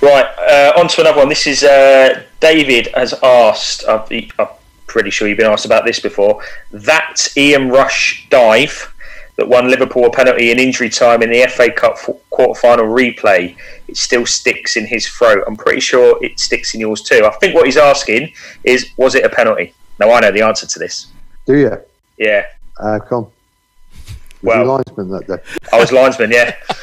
Right, uh, on to another one. This is uh, David has asked. I'm, I'm pretty sure you've been asked about this before. That Ian Rush dive that won Liverpool a penalty in injury time in the FA Cup quarter final replay. It still sticks in his throat. I'm pretty sure it sticks in yours too. I think what he's asking is, was it a penalty? Now I know the answer to this. Do you? Yeah. Uh, come. Well, linesman that day. I was linesman, yeah.